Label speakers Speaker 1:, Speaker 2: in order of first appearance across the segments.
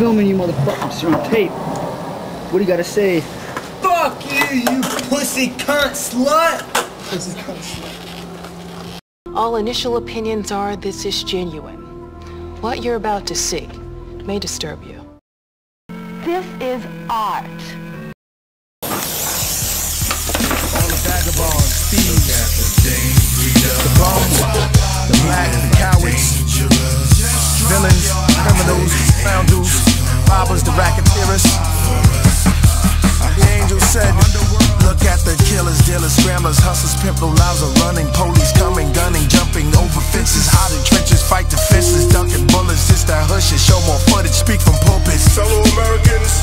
Speaker 1: filming you motherfuckers. You're on tape. What do you gotta say?
Speaker 2: Fuck you, you pussy cunt slut! Pussy cunt slut.
Speaker 3: All initial opinions are this is genuine. What you're about to see may disturb you.
Speaker 4: This is art.
Speaker 5: The racketeers. The angel said, look at the killers, dealers, scramblers, hustlers, pimp, lives are running, police coming, gunning, jumping over fences, hiding trenches, fight defenses, ducking bullets, just that hush and show more footage, speak from pulpits.
Speaker 6: Fellow Americans,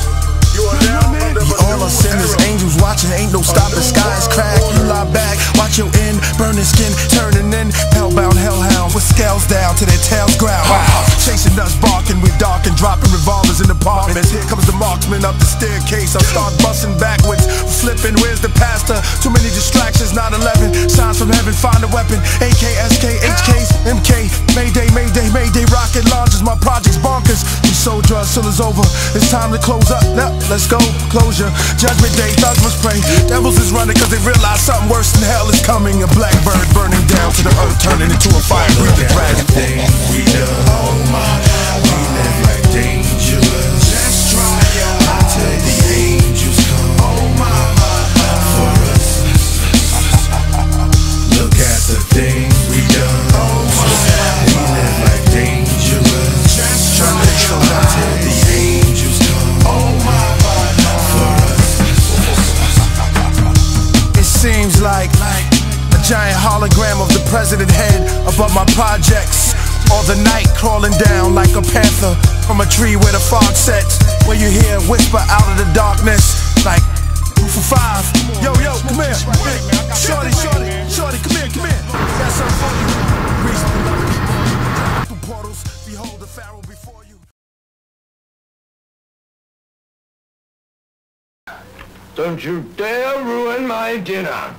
Speaker 6: you are now under
Speaker 5: You all are sinners, angels watching, ain't no stopping. Skies crack, you lie back, watch your end, burning skin, turning revolvers in apartments. Here comes the marksman up the staircase. I'll start busting backwards, flipping. Where's the pastor? Too many distractions, 9-11. Signs from heaven, find a weapon. AK, HKs, MK. Mayday, Mayday, Mayday. Rocket launches, my project's bonkers. We sold drugs till it's over. It's time to close up. Now, let's go. Closure. Judgment day, thugs must pray. Devils is running cause they realize something worse than hell is coming. A blackbird burning down to the giant hologram of the president head above my projects. All the night crawling down like a panther from a tree where the fog sets. Where you hear a whisper out of the darkness like two for five. Yo, yo, come here. Shorty, shorty, shorty, come here, come here. Pharaoh before you.
Speaker 6: Don't you dare ruin my dinner.